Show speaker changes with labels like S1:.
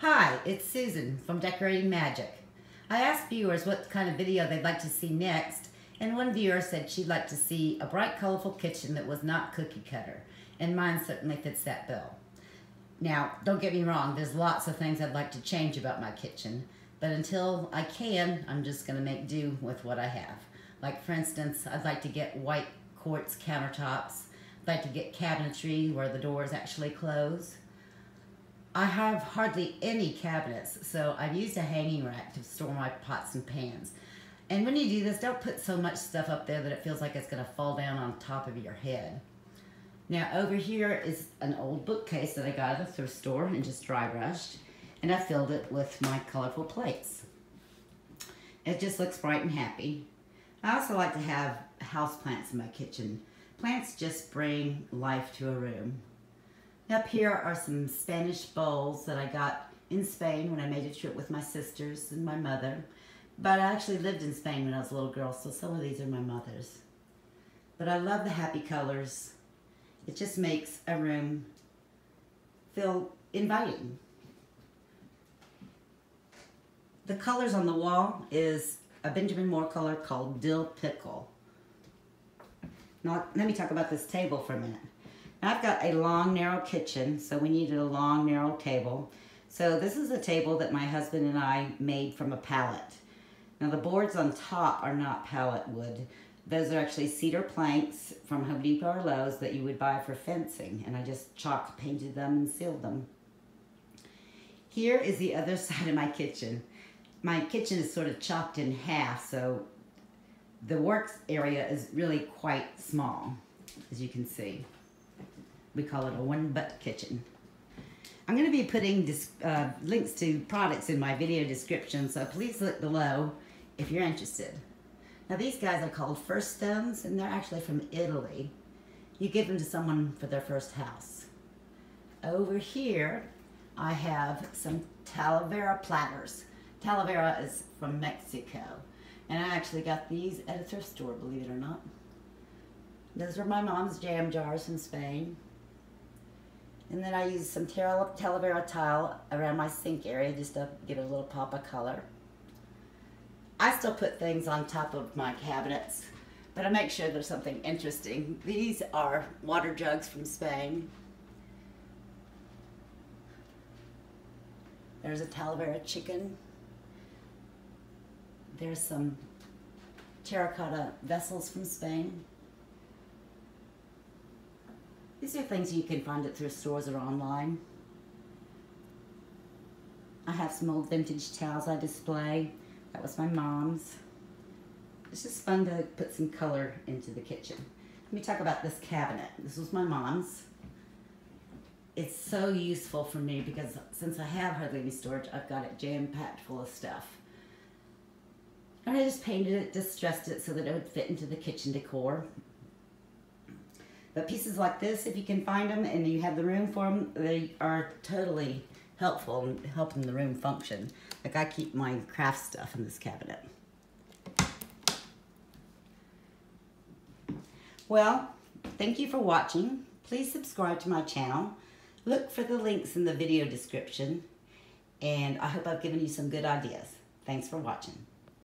S1: Hi, it's Susan from Decorating Magic. I asked viewers what kind of video they'd like to see next, and one viewer said she'd like to see a bright, colorful kitchen that was not cookie cutter, and mine certainly fits that bill. Now, don't get me wrong, there's lots of things I'd like to change about my kitchen, but until I can, I'm just going to make do with what I have. Like, for instance, I'd like to get white quartz countertops. I'd like to get cabinetry where the doors actually close. I have hardly any cabinets, so I've used a hanging rack to store my pots and pans. And when you do this, don't put so much stuff up there that it feels like it's going to fall down on top of your head. Now over here is an old bookcase that I got at the thrift store and just dry brushed. And I filled it with my colorful plates. It just looks bright and happy. I also like to have house plants in my kitchen. Plants just bring life to a room. Up here are some Spanish bowls that I got in Spain when I made a trip with my sisters and my mother. But I actually lived in Spain when I was a little girl, so some of these are my mother's. But I love the happy colors. It just makes a room feel inviting. The colors on the wall is a Benjamin Moore color called Dill Pickle. Now, let me talk about this table for a minute. I've got a long, narrow kitchen, so we needed a long, narrow table. So this is a table that my husband and I made from a pallet. Now, the boards on top are not pallet wood. Those are actually cedar planks from Home Depot or Lowe's that you would buy for fencing, and I just chalk painted them and sealed them. Here is the other side of my kitchen my kitchen is sort of chopped in half, so the works area is really quite small, as you can see. We call it a one-butt kitchen. I'm going to be putting uh, links to products in my video description, so please look below if you're interested. Now these guys are called First Stones, and they're actually from Italy. You give them to someone for their first house. Over here, I have some Talavera platters. Talavera is from Mexico. And I actually got these at a thrift store, believe it or not. Those are my mom's jam jars from Spain. And then I use some Talavera tile around my sink area just to give it a little pop of color. I still put things on top of my cabinets, but I make sure there's something interesting. These are water jugs from Spain. There's a Talavera chicken there's some terracotta vessels from Spain. These are things you can find at thrift stores or online. I have some old vintage towels I display. That was my mom's. It's just fun to put some color into the kitchen. Let me talk about this cabinet. This was my mom's. It's so useful for me because since I have hardly any storage, I've got it jam-packed full of stuff. And I just painted it, distressed it so that it would fit into the kitchen decor. But pieces like this, if you can find them and you have the room for them, they are totally helpful in helping the room function. Like I keep my craft stuff in this cabinet. Well, thank you for watching. Please subscribe to my channel. Look for the links in the video description. And I hope I've given you some good ideas. Thanks for watching.